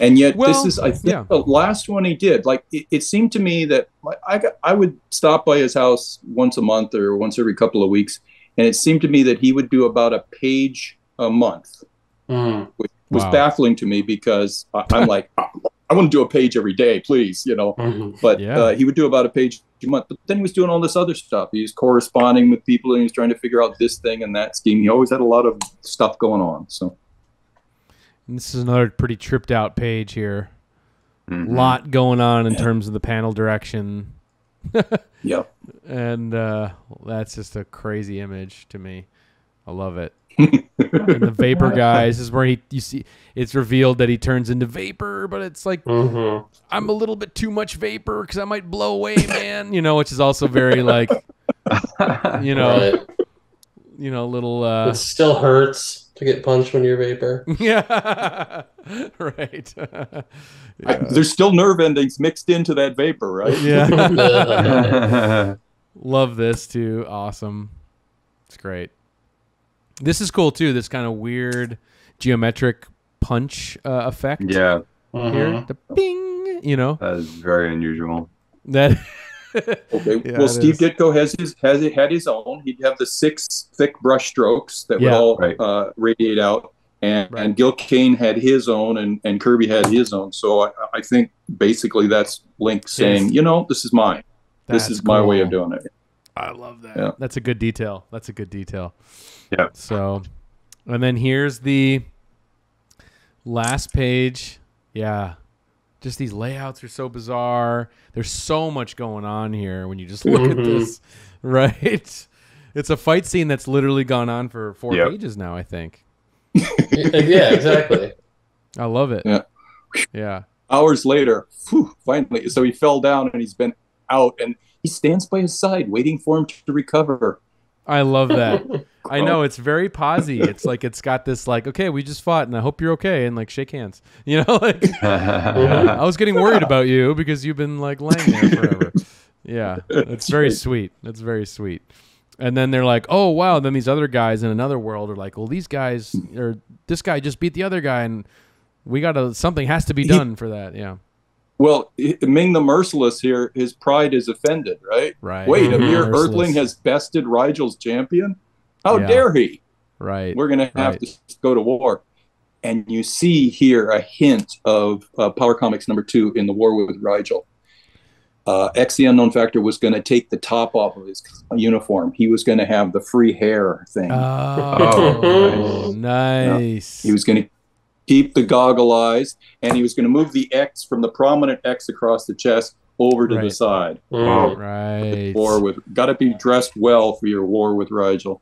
And yet, Well, this is, I think, yeah. the last one he did. Like, it, it seemed to me that like, I, got, I would stop by his house once a month or once every couple of weeks. And it seemed to me that he would do about a page a month, mm, which was Wow. baffling to me because I, I'm like, I want to do a page every day, please, you know. mhm. But Yeah. uh, he would do about a page a month. But then he was doing all this other stuff. He was corresponding with people and he was trying to figure out this thing and that scheme. He always had a lot of stuff going on. So, And this is another pretty tripped out page here. Mhm. lot going on in terms of the panel direction. yeah. and uh, that's just a crazy image to me. I love it. and the vapor guys is where he you see it's revealed that he turns into vapor, but it's like Mhm. I'm a little bit too much vapor because I might blow away, man. You know, which is also very like you know right. you know a little uh, It still hurts to get punched when you're vapor. yeah right I, there's still nerve endings mixed into that vapor, right? yeah. Love this too. Awesome. It's great. This is cool too. This kind of weird geometric punch uh, effect yeah, here. Mhm. The bing, you know that is very unusual. that. Okay. Yeah, well, Steve is. Ditko has his has it had his own. He'd have the six thick brush strokes that would Yeah. all Right. uh, radiate out, and Right. and Gil Kane had his own, and and Kirby had his own. So I, I think basically that's Link saying, you know, this is mine. this That's is my way of doing it. I love that. Yeah. That's a good detail. That's a good detail. Yeah. So, and then here's the last page. Yeah. Just these layouts are so bizarre. There's so much going on here when you just look at Mhm. this, right? It's a fight scene that's literally gone on for four Yep. pages now, I think. yeah, exactly. I love it. Yeah. Yeah. Hours later, whew, finally, so he fell down and he's been out, and he stands by his side waiting for him to recover. I love that. I know it's very posy. It's like it's got this like, okay, we just fought, and I hope you're okay, and like shake hands. You know, like yeah, I was getting worried about you because you've been like laying there forever. Yeah, it's very sweet. That's very sweet. And then they're like, oh wow. Then these other guys in another world are like, well, these guys or this guy just beat the other guy, and we gotta something has to be He- done for that. Yeah, Well, Ming the Merciless here, his pride is offended, right? right. Wait, Mhm. mere Merciless. Earthling has bested Rigel's champion? How Yeah. dare he? right. We're going to have Right. to go to war. And you see here a hint of uh, Power Comics number two in the war with Rigel. Uh, X the Unknown Factor was going to take the top off of his uniform. He was going to have the free hair thing. Oh, Oh, nice. He was going to keep the goggle eyes, and he was going to move the X from the prominent X across the chest over to the side. Mm. right. War with got to be dressed well for your war with Rigel.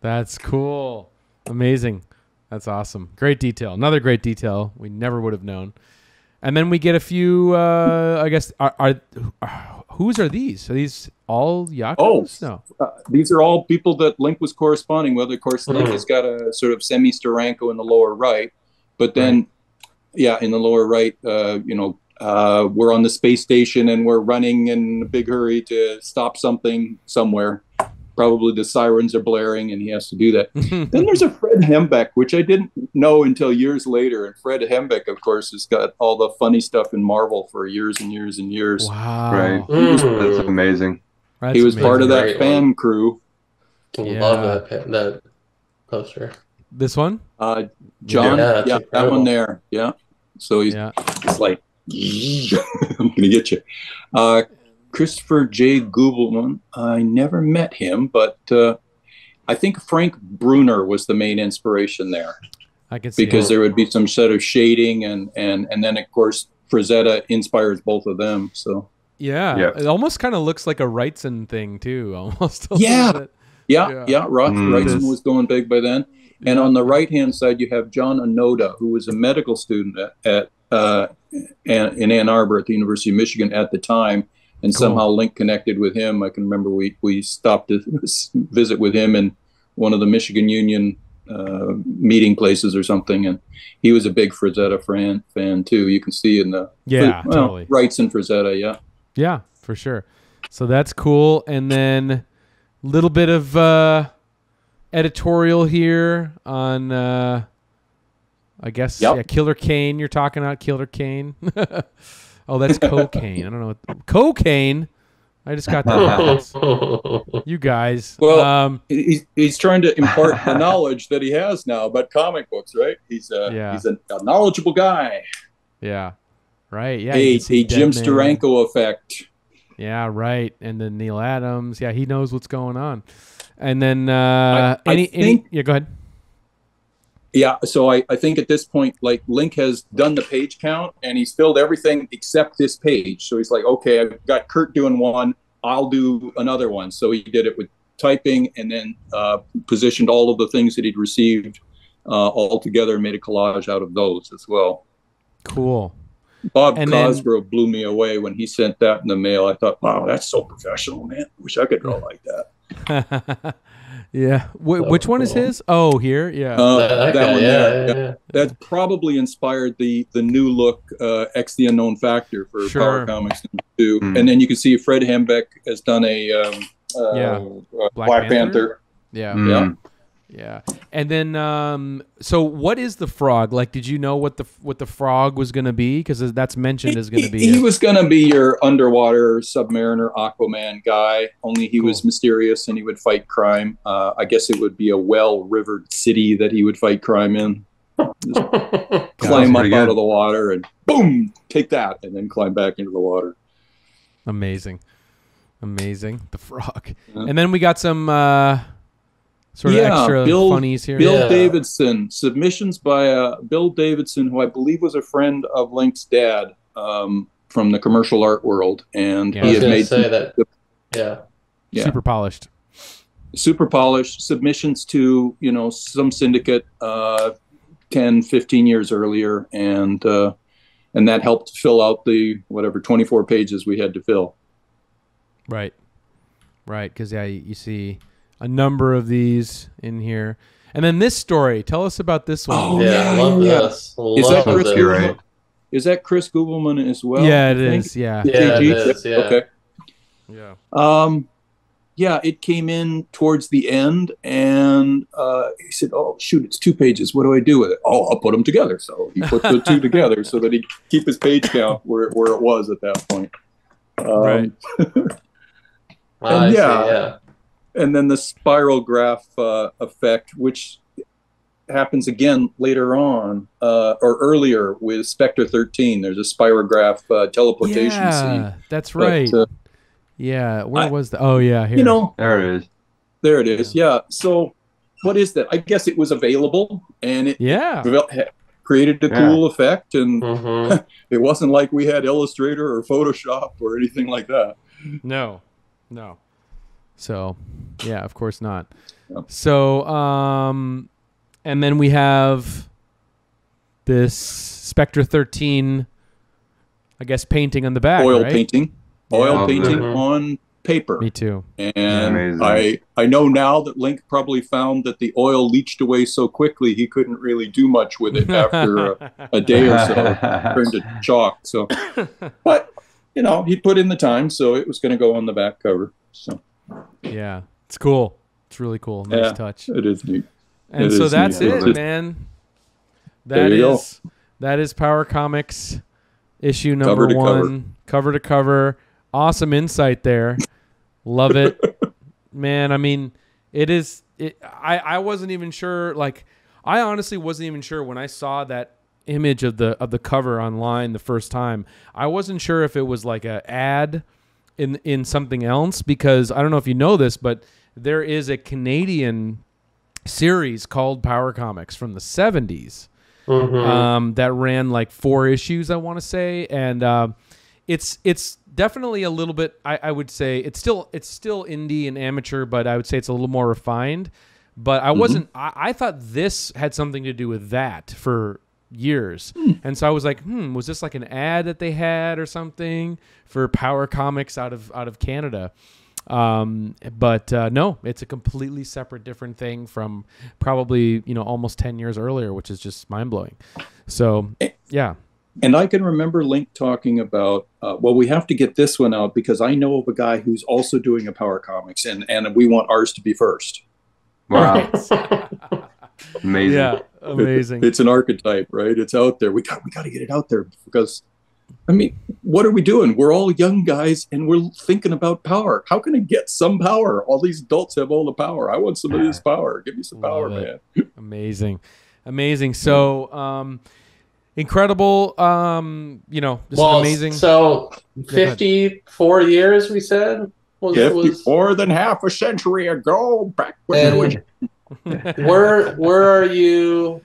That's cool. Amazing. That's awesome. Great detail. Another great detail we never would have known. And then we get a few. Uh, I guess are, are whose are these? Are these all Yacos? Oh. no. Uh, these are all people that Link was corresponding with. Of course, Link Mhm. has got a sort of semi Steranko in the lower right, but then, yeah, in the lower right, uh, you know, uh, we're on the space station and we're running in a big hurry to stop something somewhere. Probably the sirens are blaring and he has to do that. Then there's a Fred Hembeck, which I didn't know until years later. And Fred Hembeck, of course, has got all the funny stuff in Marvel for years and years and years. wow. Right. Mm. That's amazing. That's he was part of that Great fan one. crew. Love that that poster. This one? Uh, John, Yeah, yeah, that one there, yeah. So he's, Yeah. he's like, I'm gonna get you. Uh, Christopher J. Goobleman, I never met him, but uh, I think Frank Brunner was the main inspiration there I can see. because it. there would be some sort of shading, and and and then of course Frazetta inspires both of them. So Yeah. Yeah. It almost kind of looks like a Wrightson thing too. Almost. a Yeah. bit. yeah, Yeah. yeah, Roth Mm. Wrightson was going big by then. And on the right hand side, you have John Anoda, who was a medical student at, at uh, in Ann Arbor at the University of Michigan at the time, and Cool. somehow Link connected with him. I can remember we we stopped to visit with him in one of the Michigan Union uh, meeting places or something, and he was a big Frazetta fan fan too. You can see in the Yeah, well, totally. Wrightson Frazetta, yeah. Yeah, for sure. So that's cool. And then a little bit of uh, editorial here on, uh, I guess, Yep. yeah, Killer Kane. You're talking about Killer Kane. oh, that's cocaine. I don't know. What, cocaine. I just got that. you guys. Well, um, he's, he's trying to impart the knowledge that he has now about comic books, right? He's a Yeah. he's a, a knowledgeable guy. yeah. Right. Yeah. you hey, can a Jim Deadman. Steranko effect. Yeah, right. And then Neal Adams. Yeah, he knows what's going on. And then uh, I- I any, any yeah, go ahead. Yeah, so I, I think at this point, like Link has done the page count and he's filled everything except this page. So he's like, okay, I've got Curt doing one, I'll do another one. So he did it with typing and then uh, positioned all of the things that he'd received uh, all together and made a collage out of those as well. Cool. Bob And then- Cosgrove blew me away when he sent that in the mail. I thought, wow, that's so professional, man. Wish I could draw like that. yeah. Wh- So which one is his? Oh, here. Yeah. Uh, that, that, that guy, one yeah, there. yeah, yeah. That probably inspired the the new look uh, X the Unknown Factor for Sure. Power Comics number two. Mm. And then you can see Fred Hembeck has done a um, uh, Yeah. uh, Black Black, Panther? Panther. yeah. Mm. Yeah. And then, um, so what is the frog? Like, did you know what the what the frog was going to be? Because that's mentioned as going to be. He, he was going to be your underwater submariner Aquaman guy. Only he was mysterious and he would fight crime. Uh, I guess it would be a well-rivered city that he would fight crime in. climb up pretty out of the water and boom, take that, and then climb back into the water. amazing, amazing. The frog. Yeah. And then we got some uh, sort of Yeah, extra Bill- funnies here. Bill Yeah. Davidson submissions by uh, Bill Davidson, who I believe was a friend of Link's dad um, from the commercial art world, and Yeah. I he was had made say that. Yeah. yeah. Super polished. super polished submissions to you know some syndicate uh, 10, 15 years earlier, and uh, and that helped fill out the whatever twenty four pages we had to fill. Right. Right. Because yeah, you, you see a number of these in here. And then this story. Tell us about this one. Oh, yeah, yeah, love yeah. this. Is that Chris this. You're right. Is that Chris Googleman as well? yeah, I it think? is. Yeah. Yeah, it JG? is, yeah. Okay. Yeah. Um, yeah, it came in towards the end, and uh, he said, "Oh, shoot, it's two pages. What do I do with it? Oh, I'll put them together." So he put the two together so that he could keep his page count where where it was at that point. Um, Right. I And see, yeah. yeah. And then the spirograph uh, effect, which happens again later on uh, or earlier with Spectre 13. There's a spirograph uh, teleportation scene. Yeah, that's But, right. uh, yeah. Where I- was the? Oh yeah, here. you know, There it is. there it is. Yeah. So, what is that? I guess it was available and it Yeah. devel- created a Yeah. cool effect, and hmm it wasn't like we had Illustrator or Photoshop or anything like that. No. No. So, yeah, of course not. Yep. So, um, and then we have this Spectre 13, I guess, painting on the back. oil right? painting, oil Yeah. painting Mhm. on paper. Me too. And Amazing. I, I know now that Link probably found that the oil leached away so quickly he couldn't really do much with it after a, a day or so. Turned to chalk. So, but you know, he put in the time, so it was going to go on the back cover. So yeah, it's cool. It's really cool. Nice Yeah. touch. it is neat. And It so that's neat. it, man. There That you go. that is Power Comics issue number Cover to cover. one, cover to cover. Awesome insight there. Love it, man. I mean, it is. It, I I wasn't even sure. Like, I honestly wasn't even sure when I saw that image of the of the cover online the first time. I wasn't sure if it was like a ad in in something else because I don't know if you know this, but there is a Canadian series called Power Comics from the 70s hmm um, that ran like four issues, I want to say, and um, it's it's definitely a little bit. I, I would say it's still it's still indie and amateur, but I would say it's a little more refined. But I wasn't. I, I thought this had something to do with that for years, and so I was like, hmm, was this like an ad that they had or something for Power Comics out of out of Canada? Um, but uh, no, it's a completely separate, different thing from probably you know almost ten years earlier, which is just mind blowing. So yeah, And I can remember Link talking about, uh, well, we have to get this one out because I know of a guy who's also doing a Power Comics, and and we want ours to be first. Wow. Amazing. yeah, amazing. It's an archetype, right? It's out there. We got we got to get it out there because, I mean, what are we doing? We're all young guys, and we're thinking about power. How can I get some power? All these adults have all the power. I want some of this power. Give me some power, Love man. amazing, amazing. So um, incredible. Um, you know, just well, amazing. So, 54 years, we said? Was, was, more than half a century ago, back when and where where are you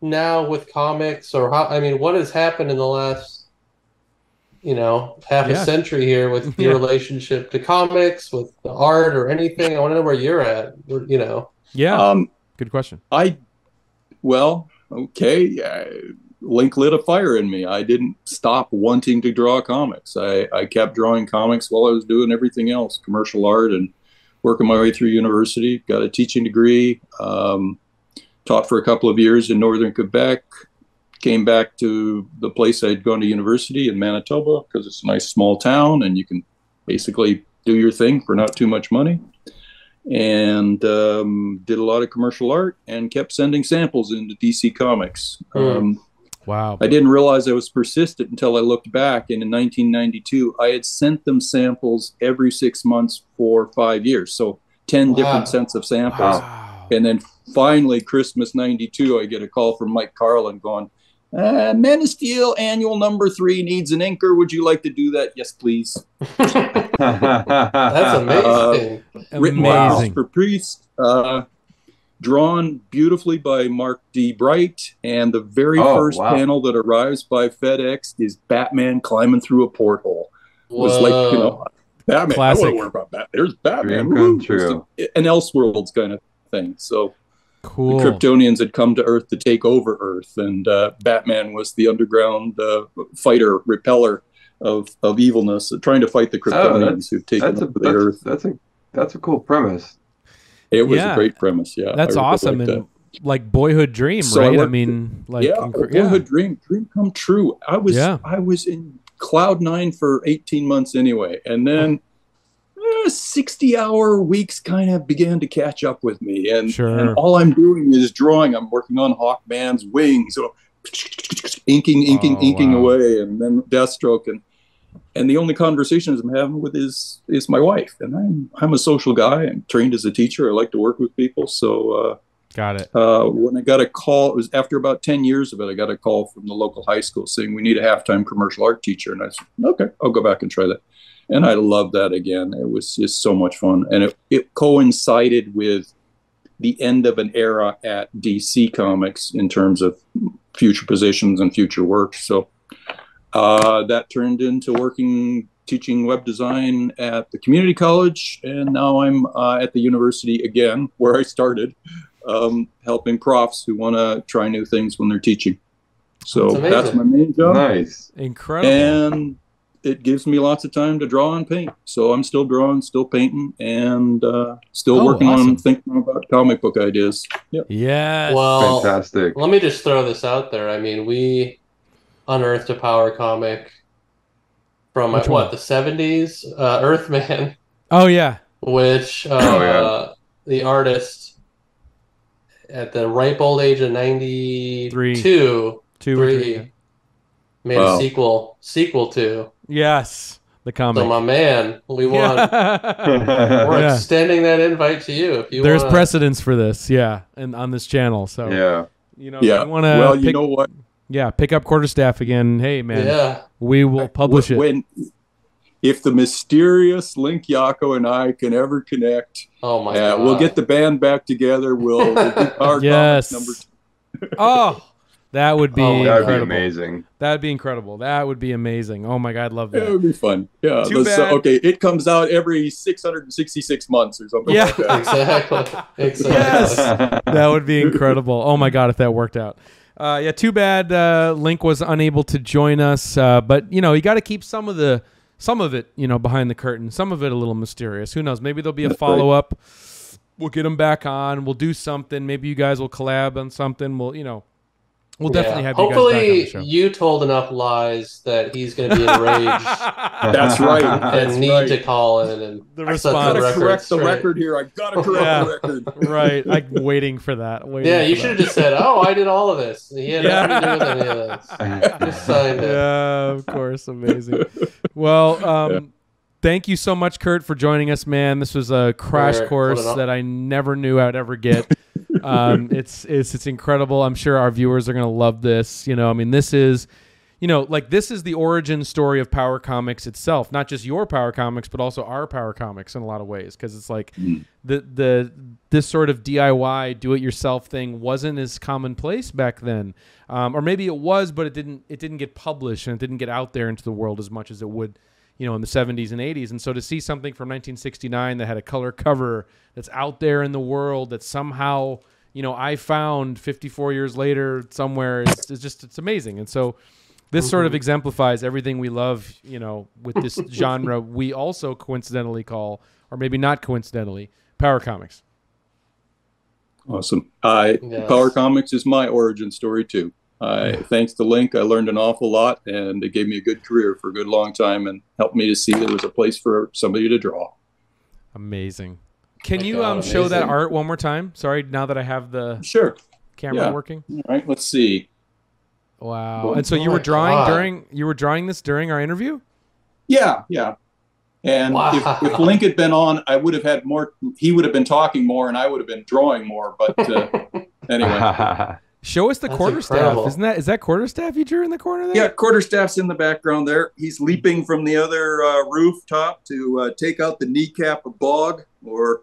now with comics or how i mean what has happened in the last you know half Yeah. a century here with your Yeah. relationship to comics with the art or anything i want to know where you're at you know yeah, Um, good question. I, well, okay. Uh, Link lit a fire in me. I didn't stop wanting to draw comics. I, I kept drawing comics while I was doing everything else, commercial art, and working my way through university. Got a teaching degree. Um, taught for a couple of years in northern Quebec. Came back to the place I'd gone to university in Manitoba because it's a nice small town and you can basically do your thing for not too much money and um, did a lot of commercial art and kept sending samples into DC Comics. Hmm. Um, Wow. I didn't realize I was persistent until I looked back, and in 1992, I had sent them samples every six months for five years, so 10 Wow. different sets of samples. Wow. And then finally, Christmas 92, I get a call from Mike Carlin going, uh, Man of Steel annual number three needs an anchor. Would you like to do that? Yes, please. that's amazing written by Amazing. Christopher Priest, uh, drawn beautifully by Mark D. Bright, and the very Oh, first wow. panel that arrives by FedEx is Batman climbing through a porthole. It was like you know, Batman. I Classic. want to worry about that. There's Batman. Dream come true. An Elseworlds kind of thing. So Cool. the Kryptonians had come to Earth to take over Earth, and uh, Batman was the underground uh, fighter, repeller of of evilness, trying to fight the Oh, Kryptonians that's- who've taken over the that's, Earth. that's a that's a cool premise. It was Yeah. a great premise. Yeah, That's I really awesome and like boyhood dream, So I right? I, worked- mean, like yeah, boyhood dream, dream come true. I was, Yeah. I was in cloud nine for 18 months anyway, and then eh, 60 hour weeks kind of began to catch up with me, and, Sure. and all I'm doing is drawing. I'm working on Hawkman's wings, so inking, inking, Oh, inking wow. away, and then Deathstroke, and and the only conversations I'm having with is is my wife, and I'm I'm a social guy. I'm trained as a teacher. I like to work with people, so. Uh, Got it. uh, when I got a call, it was after about 10 years of it, I got a call from the local high school saying, We need a halftime commercial art teacher. And I said, Okay, I'll go back and try that. And I loved that again. It was just so much fun. And it, it coincided with the end of an era at DC Comics in terms of future positions and future work. So uh, that turned into working teaching web design at the community college. And now I'm uh, at the university again, where I started um, helping profs who want to try new things when they're teaching. So That's that's, my main job, Nice. Incredible. and it gives me lots of time to draw and paint. So I'm still drawing, still painting, and uh, still Oh, working awesome. on thinking about comic book ideas. Yep. yes. Well, Fantastic. let me just throw this out there. I mean, we unearthed a power comic from uh, Which one? what the seventies, uh, Earthman, oh yeah. which uh, Oh, yeah. the artist at the ripe old age of ninety Three. two, Two or three, three. made Wow. a sequel sequel to. Yes. The comic. So my man, we want. Yeah. We're Yeah. extending that invite to you if you There's want. precedence for this, yeah, and on this channel. So yeah. you know, Yeah. you want to well, you know what? Yeah, pick up quarterstaff again. Hey man, Yeah. we will publish it. When if the mysterious Link Yaco and I can ever connect, Oh my uh, god. we'll get the band back together. We'll, we'll do Power Yes. Number two. Oh, that would be Oh, That would be amazing. That'd be incredible. That would be amazing. Oh my god, I'd love that. it that. would be fun. Yeah. Too let's, uh, bad. okay, it comes out every 666 months or something Yeah. like that. exactly. Exactly. Yes. that would be incredible. Oh my god, if that worked out. Uh, yeah, too bad uh, Link was unable to join us, uh, but you know you got to keep some of the some of it you know behind the curtain, some of it a little mysterious. Who knows? Maybe there'll be a follow up. We'll get him back on. We'll do something. Maybe you guys will collab on something. We'll you know we'll definitely Yeah. have you Hopefully, guys back on the show. you told enough lies that he's going to be enraged That's right. and That's need right. to call in and The set response. gotta correct the straight. record here. I gotta correct Yeah. the record. right, I'm waiting for that. Waiting Yeah, for you should have just said, "Oh, I did all of this." He had Yeah. nothing to do with any of this. Just signed it. yeah, of course, amazing. Well, um, thank you so much, Curt, for joining us, man. This was a crash Sure. course that I never knew I'd ever get. um, it's it's it's incredible. I'm sure our viewers are gonna love this. You know, I mean, this is. You know, like this is the origin story of Power Comics itself, not just your Power Comics, but also our Power Comics in a lot of ways. Because it's like Mm. the the this sort of DIY do it yourself thing wasn't as commonplace back then, um, or maybe it was, but it didn't it didn't get published and it didn't get out there into the world as much as it would, you know, in the 70s and 80s. And so to see something from 1969 that had a color cover that's out there in the world that somehow you know I found 54 years later somewhere is, is just it's amazing. And so this sort of mm-hmm. exemplifies everything we love, you know, with this genre we also coincidentally call, or maybe not coincidentally, power comics. Awesome. I Yes. Power Comics is my origin story too. I thanks to Link, I learned an awful lot, and it gave me a good career for a good long time, and helped me to see there was a place for somebody to draw. Amazing. Can you God, um, show that art one more time? Sorry, now that I have the Sure. camera Yeah. working. All right. Let's see. Wow. Well, And so you oh were drawing God. during you were drawing this during our interview? Yeah. Yeah. And Wow. if, if Link had been on, I would have had more. He would have been talking more, and I would have been drawing more. But uh, anyway, Show us the That's quarterstaff. incredible. Isn't that is that quarterstaff you drew in the corner there? yeah, quarterstaff's in the background there. He's leaping from the other uh, rooftop to uh, take out the kneecap of Bog, or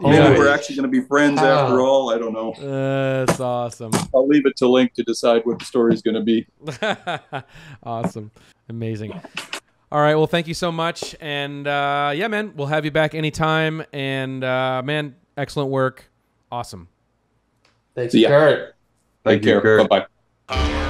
maybe Yeah. we're actually going to be friends Wow. after all. I don't know. That's awesome. I'll leave it to Link to decide what the story's going to be. awesome. Amazing. All right. Well, thank you so much. And uh, yeah, man, we'll have you back anytime. And uh, man, excellent work. Awesome. Thanks, See ya. Thank you, Bye bye.